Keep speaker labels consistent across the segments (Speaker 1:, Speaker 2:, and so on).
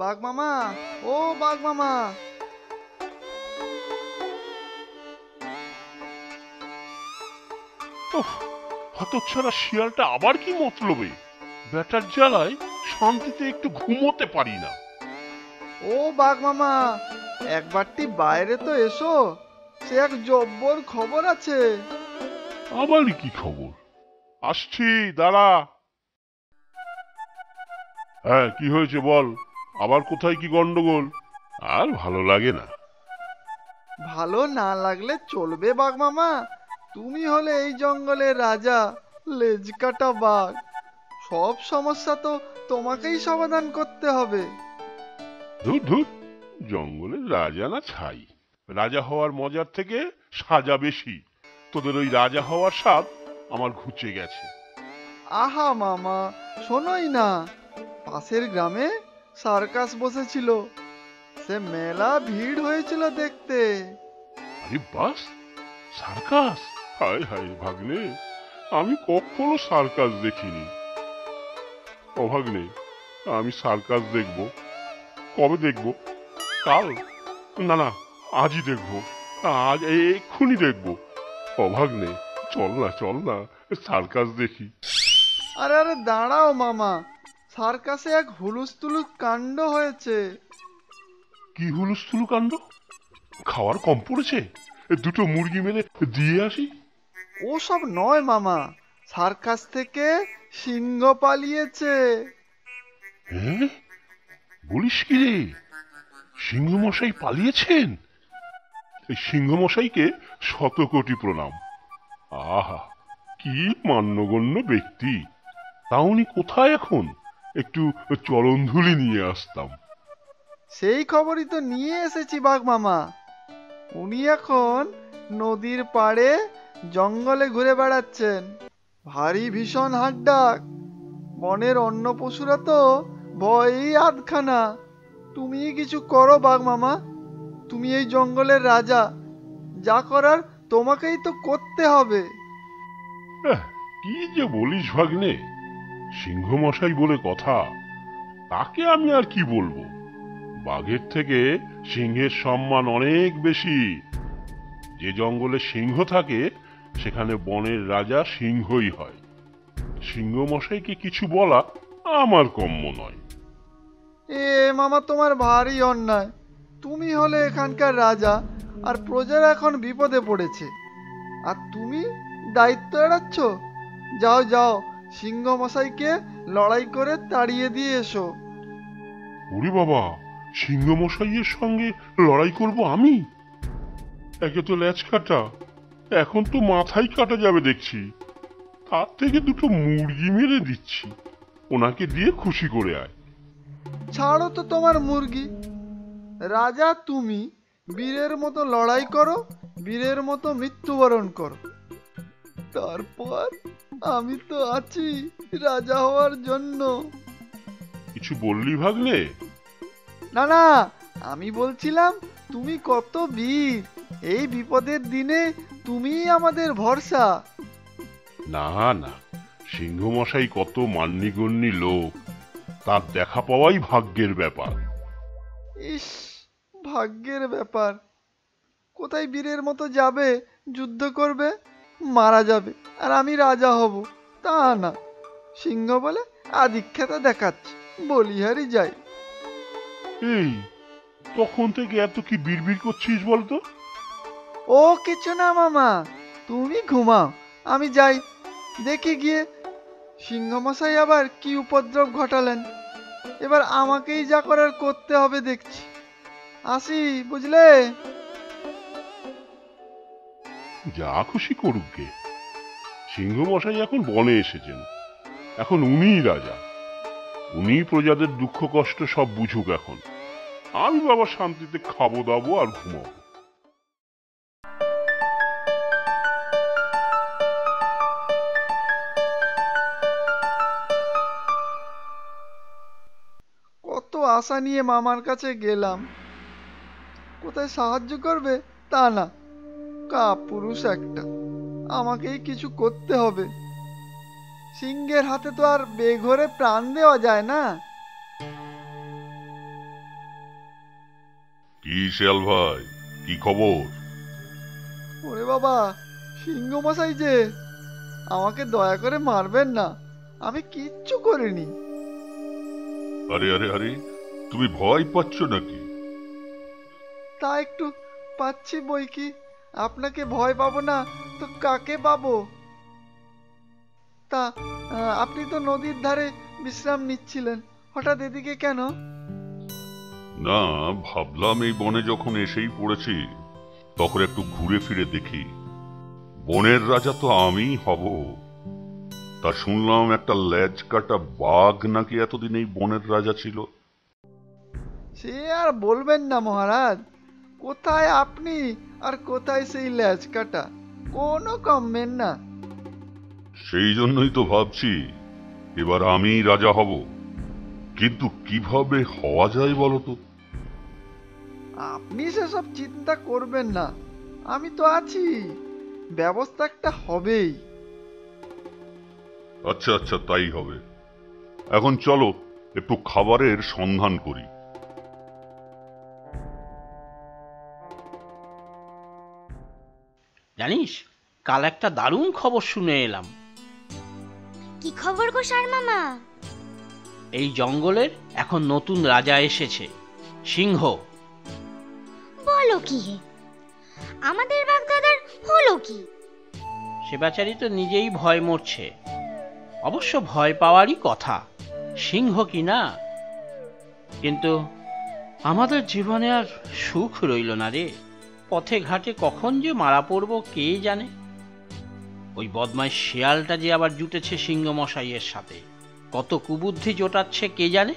Speaker 1: বাঘ মামা ও বাঘ মামা।
Speaker 2: হতচ্ছাড়া শিয়ালটা আবার কি মতলবে? ব্যাটার জ্বালায় শান্তিতে একটু ঘুমোতে পারি না।
Speaker 1: ও বাঘ মামা একবারটি বাইরে তো এসো সে এক জব্বর খবর আছে।
Speaker 2: আবার কি খবর? আসছি দাঁড়া। হ্যাঁ কি হয়েছে বল? আবার কোথায় কি গন্ডগোল? আর ভালো লাগে না।
Speaker 1: ভালো না লাগলে চলবে বাঘ মামা। তুমি হলে এই জঙ্গলের রাজা লেজ কাটা বাঘ। সব সমস্যা তো তোমাকেই সমাধান করতে হবে।
Speaker 2: ধুর ধুর। জঙ্গলের রাজা না ছাই। রাজা হওয়ার মজার থেকে সাজা বেশি। তোদের ওই রাজা হওয়ার স্বাদ আমার ঘুচে গেছে।
Speaker 1: আহা মামা শোনোই না। পাশের গ্রামে সার্কাস বসেছিল। সে মেলা ভিড় হয়েছিল দেখতে।
Speaker 2: আরে বাস সার্কাস? হায় হায় ভাগ্নে আমি কখনো সার্কাস দেখিনি। ও ভাগ্নে আমি সার্কাস দেখব। কবে দেখব? কাল? না না আজই দেখব। আজ এক্ষুনি দেখব। ও ভাগ্নে চল না চল না সার্কাস দেখি।
Speaker 1: আরে আরে দাঁড়াও মামা সার্কাসে এক হুলুস তুলুস কাণ্ড হয়েছে।
Speaker 2: কি হুলুস্থুলু কাণ্ড? খাওয়ার কম পড়েছে? দুটো মুরগি মেরে দিয়ে আসি।
Speaker 1: ও সব নয় মামা। সার্কাস থেকে সিংহ পালিয়েছে।
Speaker 2: হ্যাঁ বলিস কি রে? সিংহমশাই পালিয়েছেন? এই সিংহমশাইকে শত কোটি প্রণাম। আহা কি মান্যগণ্য ব্যক্তি। তা উনি কোথায় এখন? একটু চরণধুলি নিয়ে আসতাম।
Speaker 1: সেই খবরই তো নিয়ে এসেছি বাঘ মামা। উনি এখন নদীর পাড়ে জঙ্গলে ঘুরে বেড়াচ্ছেন। ভারী ভীষণ হাঁক ডাক। বনের অন্য পশুরা তো ভয়ই আধখানা। তুমি কিছু করো বাঘ মামা। তুমি এই জঙ্গলের রাজা। যা করার তোমাকেই তো করতে হবে।
Speaker 2: কি যে বলিস ভাগ্নে। সিংহমশাই বলে কথা, তাকে আমি আর কি বলব? বাঘের থেকে সিংহের সম্মান অনেক বেশি। যে জঙ্গলে সিংহ থাকে, সেখানে বনের রাজা সিংহই হয়। সিংহমশাইকে কিছু বলা আমার কম্য নয়।
Speaker 1: এ মামা, তোমার ভারী অন্যায়। তুমি হলে এখানকার রাজা, আর প্রজারা এখন বিপদে পড়েছে। আর তুমি দায়িত্ব এড়াচ্ছ? যাও যাও। সিংহ মশাইকে লড়াই করে তাড়িয়ে দিয়ে এসো।
Speaker 2: ওরে বাবা সিংহমশাইয়ের সঙ্গে লড়াই করব আমি? একে তো ল্যাচ কাটা এখন তো মাথাই কাটা যাবে দেখছি। তার থেকে দুটো মুরগি মেরে দিচ্ছি ওনাকে দিয়ে খুশি করে আয়।
Speaker 1: ছাড়ো তো তোমার মুরগি। রাজা তুমি বীরের মতো লড়াই করো বীরের মতো মৃত্যুবরণ করো। তারপর আমি তো আছি রাজা হওয়ার জন্য।
Speaker 2: কিছু বললি ভাগ্নে?
Speaker 1: না না আমি বলছিলাম তুমি কত বীর। এই বিপদের দিনে তুমি আমাদের ভরসা।
Speaker 2: না না সিংহমশাই কত মান্যিগণ্যি লোক। তার দেখা পাওয়াই ভাগ্যের ব্যাপার।
Speaker 1: ইস ভাগ্যের ব্যাপার। কোথায় বীরের মতো যাবে যুদ্ধ করবে? মারা যাবে আর আমি রাজা হব। তা না সিংহ বলে আদিক্ষেতা দেখাচ্ছে বলিহারি যাই।
Speaker 2: এই তখন থেকে এত কি বিড়বিড় করছিস বলতো?
Speaker 1: ও কিছু না মামা তুমি ঘুমাও আমি যাই। দেখি গিয়ে সিংহমশাই আবার কি উপদ্রব ঘটালেন। এবার আমাকেই যা করার করতে হবে দেখছি। আসি বুঝলে?
Speaker 2: যা খুশি করুক গে। সিংহমশাই এখন বনে এসেছেন। এখন উনিই রাজা। উনি প্রজাদের দুঃখ কষ্ট সব বুঝুক এখন। আমি বাবা শান্তিতে খাব, দাবো আর ঘুমাবো।
Speaker 1: কত আশা নিয়ে মামার কাছে গেলাম। কোথায় সাহায্য করবে তা না। কা পুরুষ একটা। আমাকেই কিছু করতে হবে। সিংহের হাতে তো আর বেঘরে প্রাণ দেওয়া যায় না।
Speaker 2: কি শিয়াল ভাই কি খবর?
Speaker 1: ওরে বাবা সিংহ মশাই যে আমাকে দয়া করে মারবেন না। আমি কিচ্ছু করিনি।
Speaker 2: আরে আরে আরে তুমি ভয় পাচ্ছ নাকি?
Speaker 1: তা একটু পাচ্ছি বই কি? আপনাকে ভয় পাবো না তো কাকে পাবো? তা আপনি তো নদীর ধারে বিশ্রাম নিচ্ছিলেন হঠাৎ এদিকে কেন?
Speaker 2: না ভাবলাম এই বনে যখন এসেই পড়েছি তখন একটু ঘুরে ফিরে দেখি। বনের রাজা তো আমিই হব। তা শুনলাম একটা ল্যাজ কাটা বাঘ নাকি এতদিন এই বনের রাজা ছিল?
Speaker 1: সে আর বলবেন না মহারাজ। কোথায় আপনি আর কোথায় সেই ল্যাজ কাটা? কোনো কমবেন না।
Speaker 2: সেই জন্যই তো ভাবছি এবার আমি রাজা হব। কিন্তু কীভাবে হওয়া যায় বলো তো
Speaker 1: আপনি সেসব চিন্তা করবেন না। আমি তো আছি। ব্যবস্থা একটা হবেই।
Speaker 2: আচ্ছা আচ্ছা তাই হবে। এখন চলো একটু খাবারের সন্ধান করি।
Speaker 3: জানিস কাল একটা দারুণ খবর শুনে এলাম।
Speaker 4: কি খবর গো সার মামা
Speaker 3: এই জঙ্গলের এখন নতুন রাজা এসেছে সিংহ।
Speaker 4: বলো কি হে? আমাদের বাগদাদার হলো কি?
Speaker 3: সে বেচারি তো নিজেই ভয় মরছে। অবশ্য ভয় পাওয়ারই কথা সিংহ কি না? কিন্তু আমাদের জীবনে আর সুখ রইল না রে। পথে ঘাটে কখন যে মারা পড়ব কে জানে? ওই বদমাই শিয়ালটা যে আবার জুটেছে সিংহ মশাইয়ের সাথে কত কুবুদ্ধি জোটাচ্ছে কে জানে?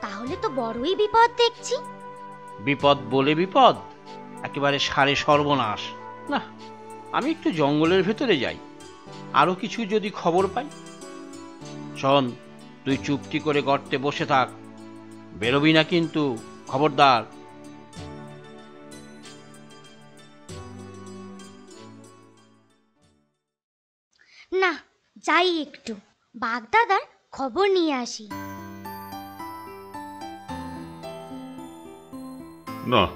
Speaker 4: তাহলে তো বড়ই বিপদ দেখছি।
Speaker 3: বিপদ বলে বিপদ একেবারে সারে সর্বনাশ। না আমি একটু জঙ্গলের ভেতরে যাই আরও কিছু যদি খবর পাই। শোন তুই চুপটি করে গর্তে বসে থাক বেরোবি না কিন্তু খবরদার।
Speaker 4: যাই একটু। বাগদাদার খবর নিয়ে আসি।
Speaker 2: না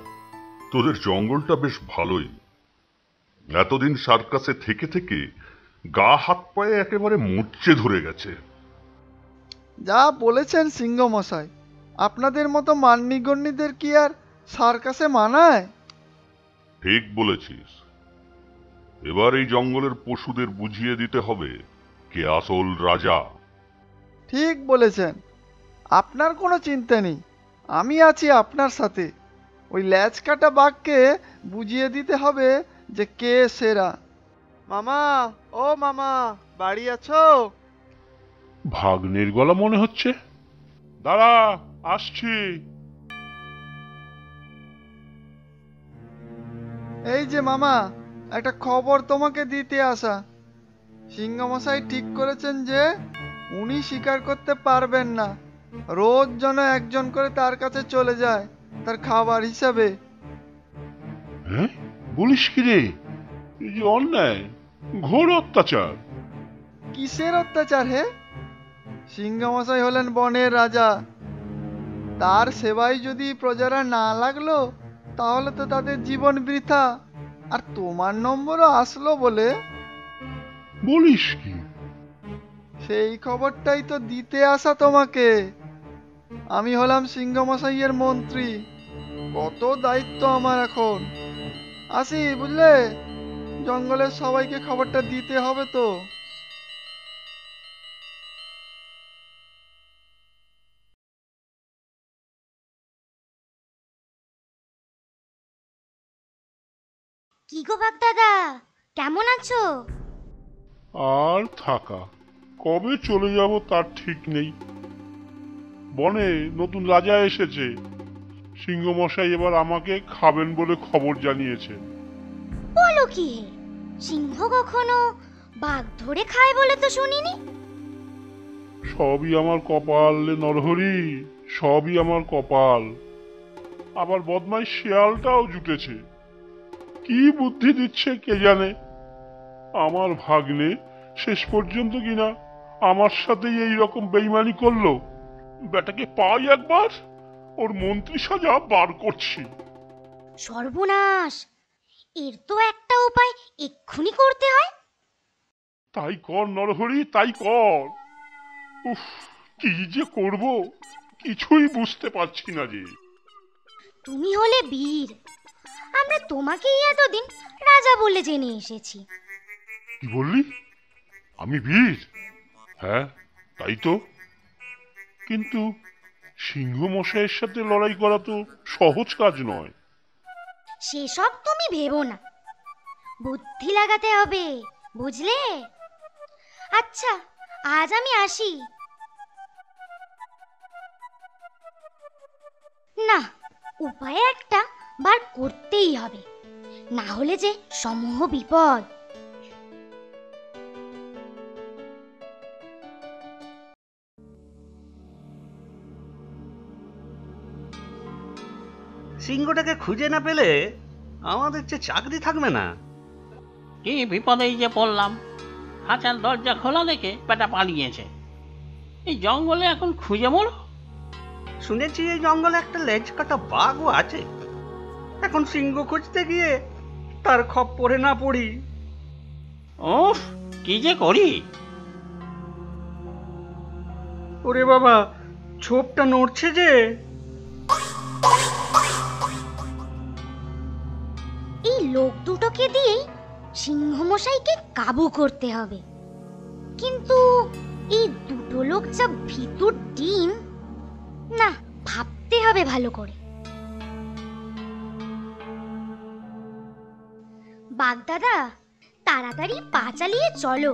Speaker 2: তোদের জঙ্গলটা বেশ ভালোই। এতদিন সার্কাসে থেকে থেকে গা হাত পায়ে একেবারে মুচ্ছে ধরে গেছে।
Speaker 1: যা বলেছেন সিংহ মশাই আপনাদের মতো মান্যিগণ্যদের কি আর সার্কাসে মানায়?
Speaker 2: ঠিক বলেছিস। এবার এই জঙ্গলের পশুদের বুঝিয়ে দিতে হবে। কে আসল রাজা?
Speaker 1: ঠিক বলেছেন। আপনার কোনো চিন্তা নেই। আমি আছি আপনার সাথে। ওই ল্যাচ কাটা বাঘকে বুঝিয়ে দিতে হবে যে কে সেরা। মামা ও মামা বাড়ি আছো?
Speaker 2: ভাগ্নের গলা মনে হচ্ছে। দাঁড়া আসছি।
Speaker 1: এই যে মামা একটা খবর তোমাকে দিতে আসা। সিংহমশাই ঠিক করেছেন যে উনি স্বীকার করতে পারবেন না। রোজ যেন একজন করে তার কাছে চলে যায় তার খাবার হিসাবে।
Speaker 2: হ্যাঁ? বলিস কি রে? এই যে অন্যায় ঘোর অত্যাচার।
Speaker 1: কিসের অত্যাচার হে? সিংহমশাই হলেন বনের রাজা। তার সেবায় যদি প্রজারা না লাগল তাহলে তো তাদের জীবন বৃথা। আর তোমার নম্বরও আসলো বলে
Speaker 2: বলিস কি?
Speaker 1: সেই খবরটাই তো দিতে আসা তোমাকে। আমি হলাম সিংহমশাইয়ের মন্ত্রী। কত দায়িত্ব আমার এখন। আসি বুঝলে? জঙ্গলের সবাইকে খবরটা দিতে হবে তো।
Speaker 4: কি গো বাগদাদা? কেমন আছো?
Speaker 2: আর থাকা। কবে চলে যাব তার ঠিক নেই। বনে নতুন রাজা এসেছে। সিংহমশাই এবার আমাকে খাবেন বলে খবর জানিয়েছে।
Speaker 4: বলো কি? সিংহ কখনো বাঘ ধরে খায় বলে তো শুনিনি?
Speaker 2: সবই আমার কপাল নরহরি সবই আমার কপাল। আবার বদমাই শিয়ালটাও জুটেছে। কি বুদ্ধি দিচ্ছে কে জানে? আমার ভাগ্নে শেষ পর্যন্ত কিনা আমার সাথেই এই রকম বেইমানি করল? বেটাকে পাই একবার ওর মন্ত্রী সাজা বার করছি।
Speaker 4: সর্বনাশ! এর তো একটা উপায় এক্ষুনি করতে হয়।
Speaker 2: তাই কর নরহরি তাই কর। উফ কি যে করব কিছুই বুঝতে পারছি না যে।
Speaker 4: তুমি হলে বীর। আমরা তোমাকেই এতদিন রাজা বলে জেনে এসেছি।
Speaker 2: কি বললি? আমি বীর। হ্যাঁ তাই তো। কিন্তু সিংহ মশাইয়ের সাথে লড়াই করা তো সহজ কাজ নয়।
Speaker 4: সেসব তুমি ভেবো না। বুদ্ধি লাগাতে হবে, বুঝলে? আচ্ছা আজ আমি আসি। না, উপায় একটা বার করতেই হবে। না হলে যে সমূহ বিপদ।
Speaker 5: সিংহটাকে খুঁজে না পেলে আমাদের যে চাকরি থাকবে না।
Speaker 3: কি বিপদেই যে পড়লাম। খাঁচার দরজা খোলা দেখে পেটা পালিয়েছে। এই জঙ্গলে এখন খুঁজে মরো?
Speaker 5: শুনেছি এই জঙ্গলে একটা লেজ কাটা বাঘও আছে। এখন সিংহ খুঁজতে গিয়ে তার খপ্পরে না পড়ি।
Speaker 3: ও কি যে করি?
Speaker 5: ওরে বাবা ছোপটা নড়ছে যে।
Speaker 4: সিংহমশাইকে কাবু করতে হবে। কিন্তু এই দুটো লোক যা ভিতর ডিম, না, ভাবতে হবে ভালো করে। বাগদাদা, তাড়াতাড়ি পা চালিয়ে চলো।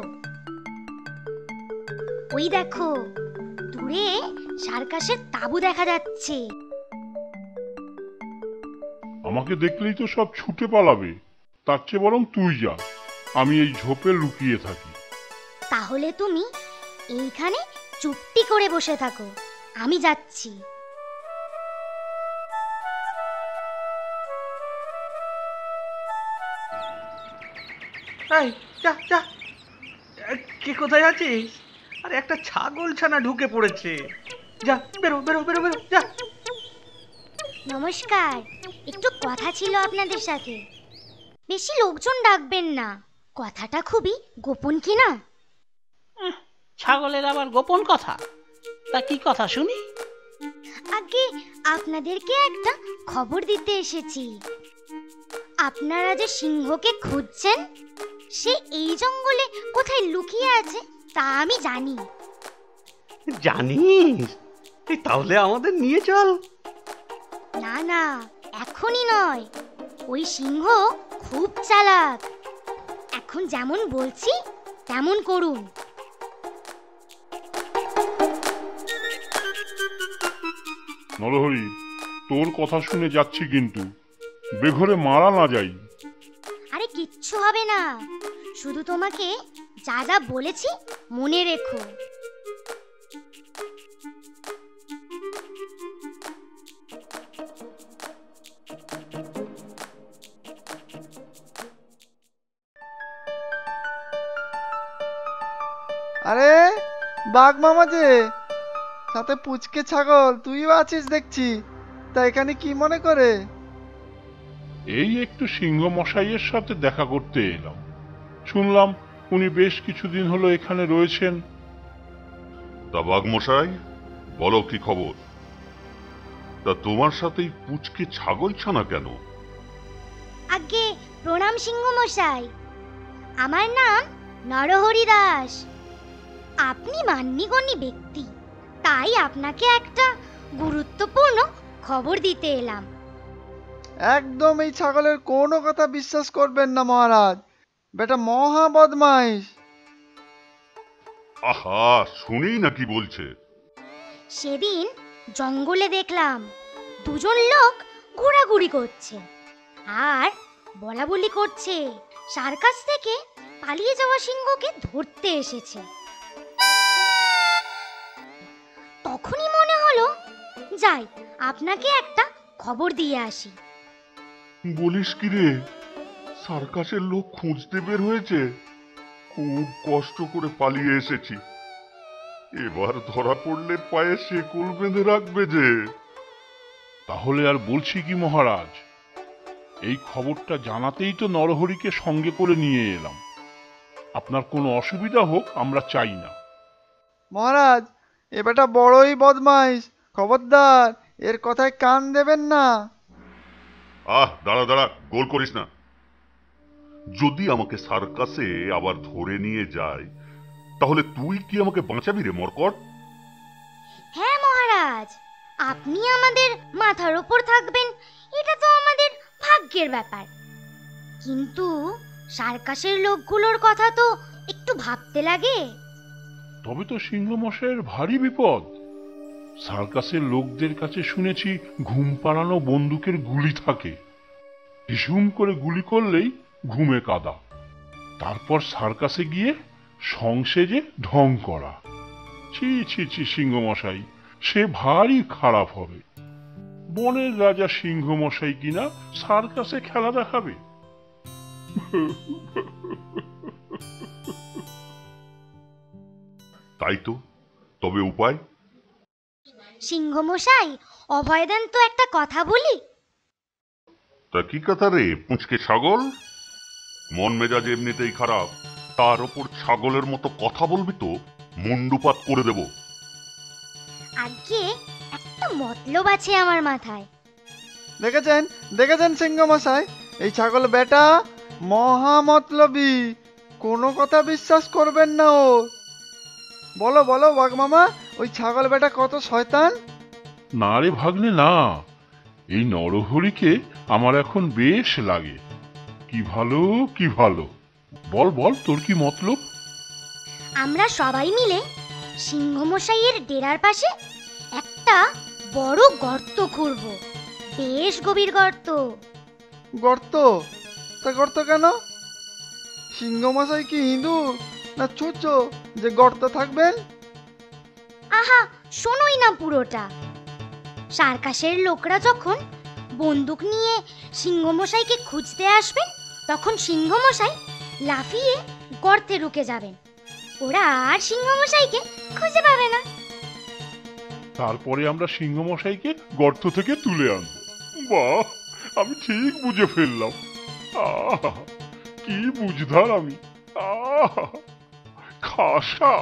Speaker 4: ওই দেখো, দূরে সার্কাসের তাবু দেখা যাচ্ছে।
Speaker 2: আমাকে দেখলেই তো সব ছুটে পালাবে। তার চেয়ে বরং তুই যা। আমি এই ঝোপে লুকিয়ে থাকি।
Speaker 4: তাহলে তুমি এইখানে চুপটি করে বসে থাকো। আমি যাচ্ছি।
Speaker 5: এই যা যা। এ, কে কোথায় আছিস? আরে একটা ছাগল ছানা ঢুকে পড়েছে। যা বেরো বেরো বেরো বেরো যা।
Speaker 4: নমস্কার। একটু কথা ছিল আপনাদের সাথে। বেশি লোকজন ডাকবেন না। কথাটা খুবই গোপন কি না
Speaker 3: ছাগলের আবার গোপন কথা? তা কি কথা শুনি?
Speaker 4: আগে আপনাদেরকে একটা খবর দিতে এসেছি। আপনারা যে সিংহকে খুঁজছেন সে এই জঙ্গলে কোথায় লুকিয়ে আছে তা আমি জানি।
Speaker 5: জানিস? তাহলে আমাদের নিয়ে চল।
Speaker 4: না না এখনই নয়। ওই সিংহ খুব চালাক। এখন যেমন বলছি তেমন করুন।
Speaker 2: নরহরি তোর কথা শুনে যাচ্ছি কিন্তু। বেঘরে মারা না যাই।
Speaker 4: আরে কিচ্ছু হবে না। শুধু তোমাকে যা যা বলেছি মনে রেখো।
Speaker 1: বাঘ মামা যে। সাথে পুচকে ছাগল তুইও আছিস দেখছি। তা এখানে কি মনে করে?
Speaker 2: এই একটু সিংহ মশাইয়ের সাথে দেখা করতে এলাম। শুনলাম উনি বেশ কিছুদিন হলো এখানে রয়েছেন।
Speaker 6: তা বাঘমশাই বলো কি খবর? তা তোমার সাথেই পুচকে ছাগল ছানা কেন?
Speaker 4: আগে প্রণাম সিংহ মশাই আমার নাম নরহরি দাস। আপনি মান্যিগণ্য ব্যক্তি। তাই আপনাকে একটা গুরুত্বপূর্ণ খবর দিতে এলাম।
Speaker 1: একদম এই ছাগলের কোনো কথা বিশ্বাস করবেন না মহারাজ। বেটা মহা বদমাইশ।
Speaker 6: আহা শুনেই নাকি বলছে।
Speaker 4: সেদিন জঙ্গলে দেখলাম দুজন লোক ঘোরাঘুরি করছে। আর বলা বলি করছে সার্কাস থেকে পালিয়ে যাওয়া সিংহকে ধরতে এসেছে। যাই আপনাকে একটা খবর দিয়ে আসি।
Speaker 6: বলিস কি রে? সার্কাসের লোক খুঁজতে বের হয়েছে। খুব কষ্ট করে পালিয়ে এসেছি। এবার ধরা পড়লে পায়ে শেকল বেঁধে রাখবে যে।
Speaker 2: তাহলে আর বলছি কি মহারাজ? এই খবরটা জানাতেই তো নরহরিকে সঙ্গে করে নিয়ে এলাম। আপনার কোনো অসুবিধা হোক আমরা চাই না।
Speaker 1: মহারাজ এ বেটা বড়ই বদমাইশ। খবরদার এর কথায় কান দেবেন না।
Speaker 6: আহ দাঁড়া দাঁড়া গোল করিস না। যদি আমাকে সার্কাসে আবার ধরে নিয়ে যায় তাহলে তুই কি আমাকে বাঁচাবি রে মরকট
Speaker 4: হ্যাঁ মহারাজ আপনি আমাদের মাথার ওপর থাকবেন এটা তো আমাদের ভাগ্যের ব্যাপার। কিন্তু সার্কাসের লোকগুলোর কথা তো একটু ভাবতে লাগে।
Speaker 2: তবে তো সিংহ মশাইয়ের ভারী বিপদ। সার্কাসের লোকদের কাছে শুনেছি ঘুম পাড়ানো বন্দুকের গুলি থাকে। হিসুম করে গুলি করলেই ঘুমে কাদা। তারপর সার্কাসে গিয়ে সংসেজে ঢং করা। ছি ছি ছি সিংহ মশাই সে ভারী খারাপ হবে। বনের রাজা সিংহ মশাই কিনা সার্কাসে খেলা দেখাবে?
Speaker 6: তাই তো, তবে উপায়
Speaker 4: সিংহমশাই অভয় দেন তো একটা কথা বলি।
Speaker 6: তা কি কথা রে পুঁচকে ছাগল? মন মেজাজ এমনিতেই খারাপ তার ওপর ছাগলের মতো কথা বলবি তো মুন্ডুপাত করে দেব।
Speaker 4: আগে একটা মতলব আছে আমার মাথায়।
Speaker 1: দেখেছেন দেখেছেন সিংহ মশাই এই ছাগল বেটা মহা মতলবী কোনো কথা বিশ্বাস করবেন না ও। বলো বলো বাঘ মামা ওই ছাগল বেটা কত শয়তান?
Speaker 2: না রে ভাগ্নে না। এই নরহরিকে আমার এখন বেশ লাগে। কি ভালো কি ভালো। বল বল তোর কি মতলব?
Speaker 4: আমরা সবাই মিলে সিংহমশাইয়ের ডেরার পাশে একটা বড় গর্ত খুঁড়ব। বেশ গভীর গর্ত।
Speaker 1: গর্ত? তা গর্ত কেন? সিংহমশাই কি হিন্দু না চুচ্চ যে গর্ত থাকবেন?
Speaker 4: আহা শোনোই না পুরোটা। সার্কাসের লোকরা যখন বন্দুক নিয়ে সিংহমশাইকে খুঁজতে আসবেন তখন সিংহমশাই লাফিয়ে গর্তে ঢুকে যাবেন। ওরা আর সিংহমশাইকে খুঁজে পাবে না।
Speaker 2: তারপরে আমরা সিংহমশাইকে গর্ত থেকে তুলে আনব। বাহ আমি ঠিক বুঝে ফেললাম। আহ কি বুঝধার আমি। আহ খাসা।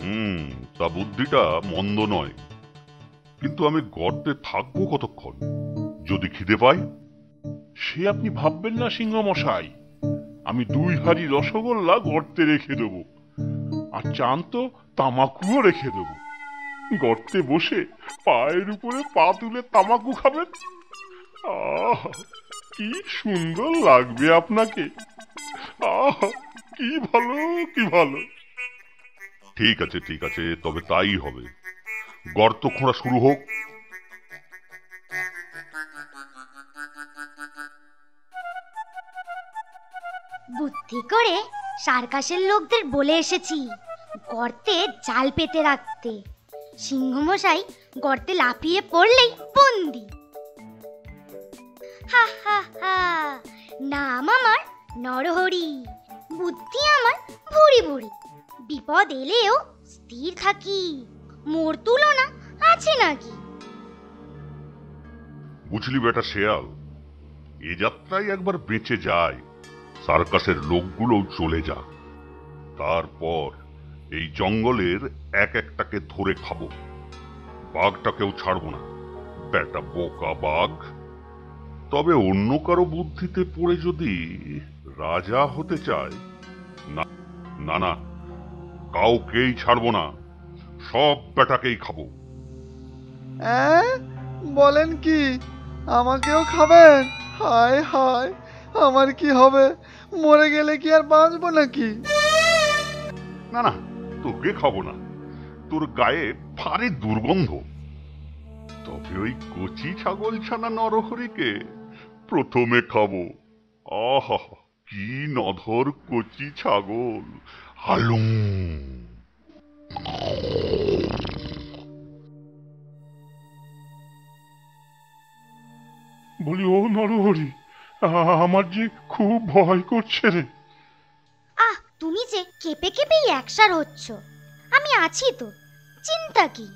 Speaker 6: হুম তা বুদ্ধিটা মন্দ নয়। কিন্তু আমি গর্তে থাকব কতক্ষণ? যদি খিদে পাই
Speaker 2: সে আপনি ভাববেন না সিংহ মশাই আমি দুই হাড়ি রসগোল্লা গর্তে রেখে দেব। আর চান তো তামাকুও রেখে দেব। গর্তে বসে পায়ের উপরে পা তুলে তামাকু খাবেন? আহ, কি সুন্দর লাগবে আপনাকে। আহ, কি ভালো কি ভালো।
Speaker 6: ঠিক আছে ঠিক আছে, তবে তাই হবে। গর্ত খোঁড়া শুরু হোক।
Speaker 4: বুদ্ধি করে সার্কাসের লোকদের বলে এসেছি, গর্তে জাল পেতে রাখতে। সিংহমশাই গর্তে লাফিয়ে পড়লেই বন্দি। হা হা হা, নাম আমার নরহরি, বুদ্ধি আমার ভুড়ি ভুড়ি বিপদ এলেও স্থির থাকি। মোর তুলনা আছে নাকি?
Speaker 6: বুঝলি বেটা শেয়াল, এ যাত্রায় একবার বেঁচে যায় সার্কাসের লোকগুলো চলে যাক তারপর এই জঙ্গলের এক একটাকে ধরে খাব। বাঘটাকেও ছাড়বো না। বেটা বোকা বাঘ। তবে অন্য কারও বুদ্ধিতে পড়ে যদি রাজা হতে চায় না না কাউকেই ছাড়বো না। সব বেটাকেই খাব।
Speaker 1: বলেন কি? আমাকেও খাবেন? হায় হায় আমার কি হবে? মরে গেলে কি আর বাঁচবো নাকি?
Speaker 6: না না তোকে খাব না। তোর গায়ে ভারী দুর্গন্ধ। তবে ওই কচি ছাগল ছানা নরহরিকে প্রথমে খাব। আহা কি নধর কচি ছাগল। হালুম
Speaker 2: বলি ও নরহরি আ- আমার যে খুব ভয় করছে রে।
Speaker 4: আহ তুমি যে কেঁপে কেঁপেই একসার হচ্ছ আমি আছি তো চিন্তা কি?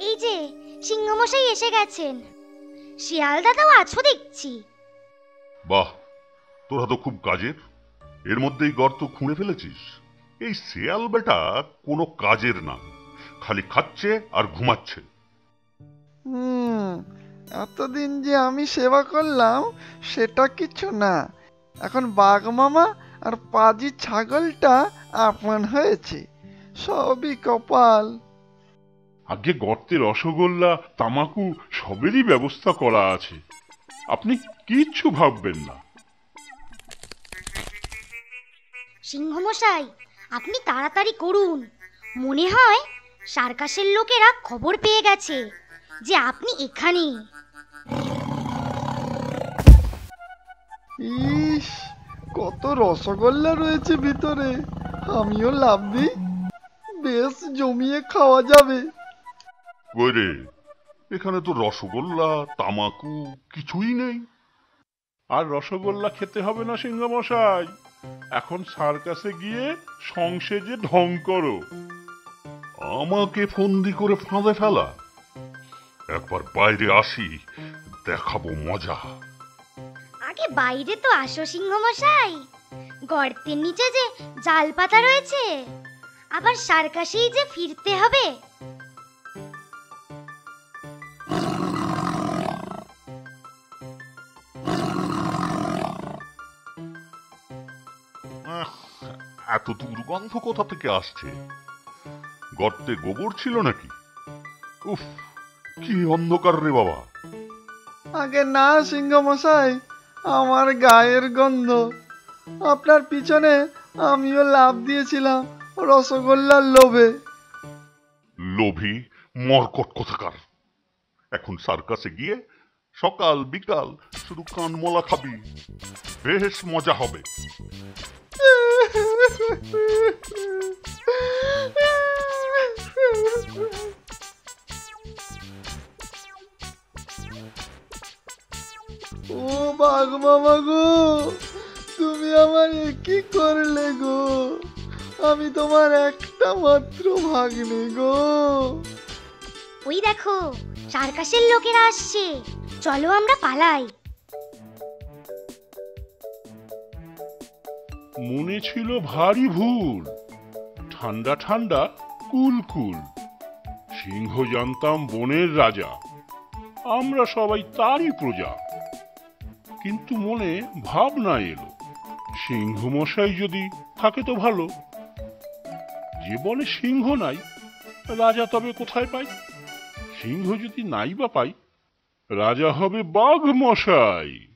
Speaker 4: এই যে সিংহমশাই এসে গেছেন। শিয়াল দাদাও আছো দেখছি।
Speaker 6: বাহ তোরা তো খুব কাজের। এর মধ্যেই গর্ত খুঁড়ে ফেলেছিস। এই শেয়াল বেটা কোনো কাজের না। খালি খাচ্ছে আর ঘুমাচ্ছে।
Speaker 1: হুম এতদিন যে আমি সেবা করলাম সেটা কিছু না। এখন বাঘ মামা আর পাজি ছাগলটা আপন হয়েছে। সবই কপাল।
Speaker 2: আগে গর্তে রসগোল্লা তামাকু সবেরই ব্যবস্থা করা আছে। আপনি কিচ্ছু ভাববেন না।
Speaker 4: সিংহমশাই আপনি তাড়াতাড়ি করুন। মনে হয় সার্কাসের লোকেরা খবর পেয়ে গেছে যে আপনি এখানে।
Speaker 1: ইস কত রসগোল্লা রয়েছে ভিতরে। আমিও লাভ দিই বেশ জমিয়ে খাওয়া যাবে।
Speaker 6: এখানে তো রসগোল্লা, তামাকু কিছুই নেই।
Speaker 2: আর রসগোল্লা খেতে হবে না সিংহমশাই। এখন সার্কাসে গিয়ে সংসেজে ঢং করো।
Speaker 6: আমাকে ফন্দি করে ফাঁদে ফেলা। একবার বাইরে আসি, দেখাবো মজা।
Speaker 4: আগে বাইরে তো আসো সিংহমশাই। গর্তের নিচে যে জাল পাতা রয়েছে, আবার সার্কাসেই যে ফিরতে হবে।
Speaker 6: এত দুর্গন্ধ কোথা থেকে আসছে? গর্তে গোবর ছিল নাকি? উফ কি অন্ধকার রে বাবা।
Speaker 1: আগে না সিংহ মশাই আমার গায়ের গন্ধ। আপনার পিছনে আমিও লাভ দিয়েছিলাম রসগোল্লার লোভে।
Speaker 6: লোভী মরকট কোথাকার। এখন সার্কাসে গিয়ে সকাল বিকাল শুধু কানমলা খাবি। বেশ মজা হবে।
Speaker 1: ও বাঘ মামা গো, তুমি আমার কি করলে গো? আমি তোমার একটা মাত্র ভাগ্নে গো।
Speaker 4: ওই দেখো সার্কাসের লোকেরা আসছে। চলো আমরা পালাই।
Speaker 2: মনে ছিল ভারী ভুল। ঠান্ডা ঠান্ডা কুল কুল। সিংহ জানতাম বনের রাজা। আমরা সবাই তারই প্রজা। কিন্তু মনে ভাবনা এলো সিংহ মশাই যদি থাকে তো ভালো। যে বলে সিংহ নাই, রাজা তবে কোথায় পাই সিংহ যদি নাই বা পাই রাজা হবে বাঘ মশাই